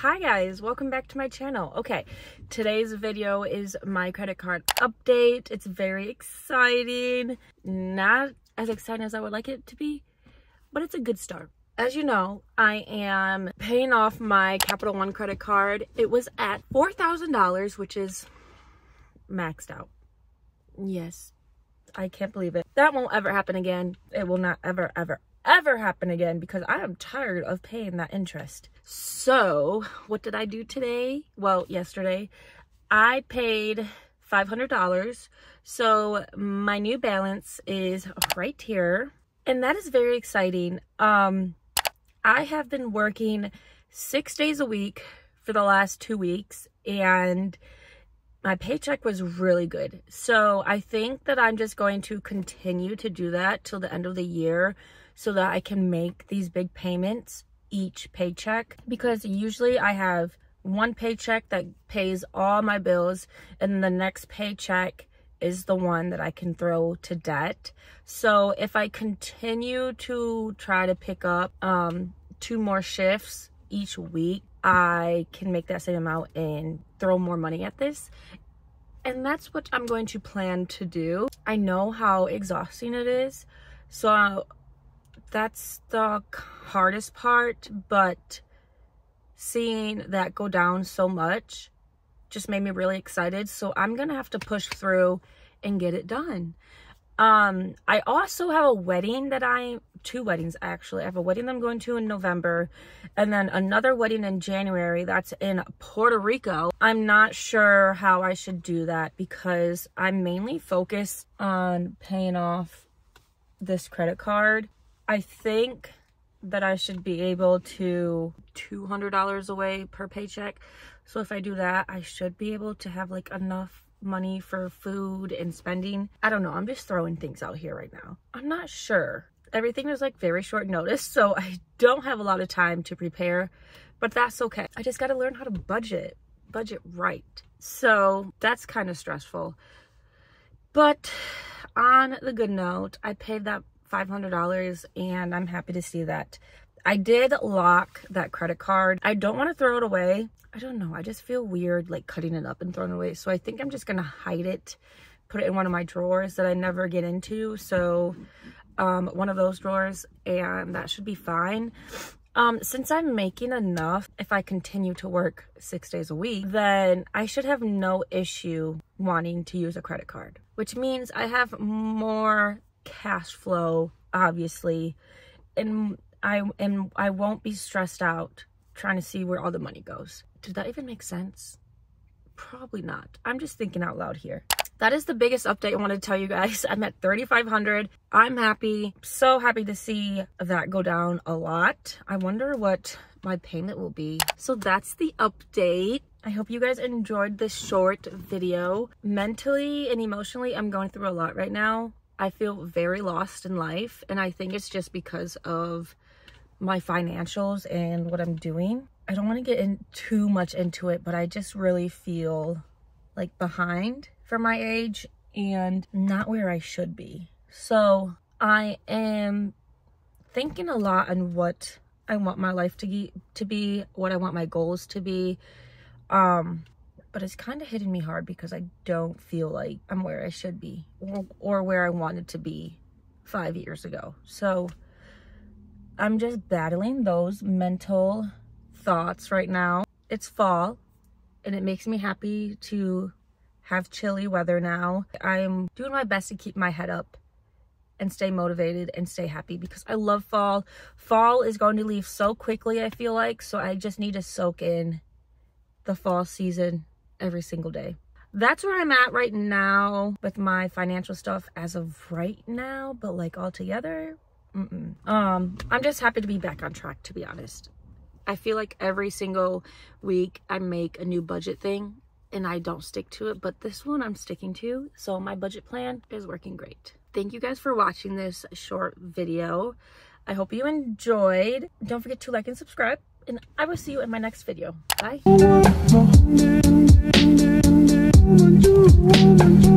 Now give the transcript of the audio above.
Hi guys, welcome back to my channel. Okay, today's video is my credit card update. It's very exciting. Not as exciting as I would like it to be, but it's a good start. As you know, I am paying off my Capital One credit card. It was at $4,000, which is maxed out. Yes, I can't believe it. That won't ever happen again. It will not ever, ever, ever happen again because I am tired of paying that interest. So what did I do today? Well, yesterday I paid $500. So my new balance is right here and that is very exciting. Um, I have been working six days a week for the last two weeks and my paycheck was really good. So I think that I'm just going to continue to do that till the end of the year so that I can make these big payments each paycheck because usually I have one paycheck that pays all my bills and the next paycheck is the one that I can throw to debt. So if I continue to try to pick up um, two more shifts each week, I can make that same amount and throw more money at this. And that's what I'm going to plan to do. I know how exhausting it is. So that's the hardest part, but seeing that go down so much just made me really excited. So I'm going to have to push through and get it done. Um, I also have a wedding that I, two weddings actually. I have a wedding I'm going to in November and then another wedding in January that's in Puerto Rico. I'm not sure how I should do that because I'm mainly focused on paying off this credit card I think that I should be able to $200 away per paycheck. So if I do that, I should be able to have like enough money for food and spending. I don't know. I'm just throwing things out here right now. I'm not sure. Everything was like very short notice, so I don't have a lot of time to prepare, but that's okay. I just got to learn how to budget, budget right. So that's kind of stressful. But on the good note, I paid that $500 and I'm happy to see that. I did lock that credit card. I don't want to throw it away. I don't know. I just feel weird like cutting it up and throwing it away. So I think I'm just going to hide it, put it in one of my drawers that I never get into. So um, one of those drawers and that should be fine. Um, since I'm making enough, if I continue to work six days a week, then I should have no issue wanting to use a credit card, which means I have more cash flow, obviously, and I and I won't be stressed out trying to see where all the money goes. Did that even make sense? Probably not. I'm just thinking out loud here. That is the biggest update I want to tell you guys. I'm at 3,500. I'm happy. So happy to see that go down a lot. I wonder what my payment will be. So that's the update. I hope you guys enjoyed this short video. Mentally and emotionally, I'm going through a lot right now. I feel very lost in life. And I think it's just because of my financials and what I'm doing. I don't want to get in too much into it, but I just really feel like behind for my age and not where I should be. So I am thinking a lot on what I want my life to be, to be, what I want my goals to be. Um, but it's kind of hitting me hard because I don't feel like I'm where I should be or, or where I wanted to be five years ago. So I'm just battling those mental thoughts right now. It's fall and it makes me happy to have chilly weather now. I'm doing my best to keep my head up and stay motivated and stay happy because I love fall. Fall is going to leave so quickly, I feel like. So I just need to soak in the fall season every single day. That's where I'm at right now with my financial stuff as of right now, but like all together, mm -mm. um, I'm just happy to be back on track, to be honest. I feel like every single week I make a new budget thing and I don't stick to it, but this one I'm sticking to. So my budget plan is working great. Thank you guys for watching this short video. I hope you enjoyed. Don't forget to like and subscribe and I will see you in my next video. Bye woman, you woman, you woman.